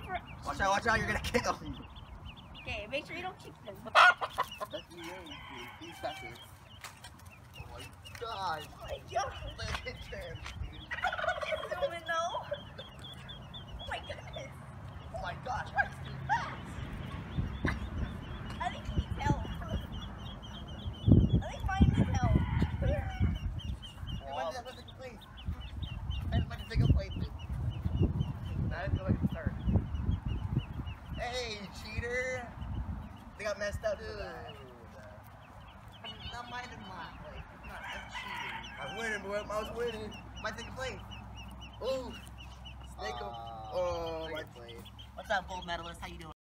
wait for. Watch out, watch out, you're gonna kill me. Okay, make sure you don't kick them. That's oh you. He's faster. Oh my god. Oh my god. Look at him, dude. Zoom in though. Oh my goodness. Oh my gosh, Hey, cheater! They got messed up. Dude. Not mine and mine. Like, it's not, that's cheating. I'm winning, boy. I was winning. My second place. Ooh. Snake. Uh, Oh, my place. What's up, gold medalist? How you doing?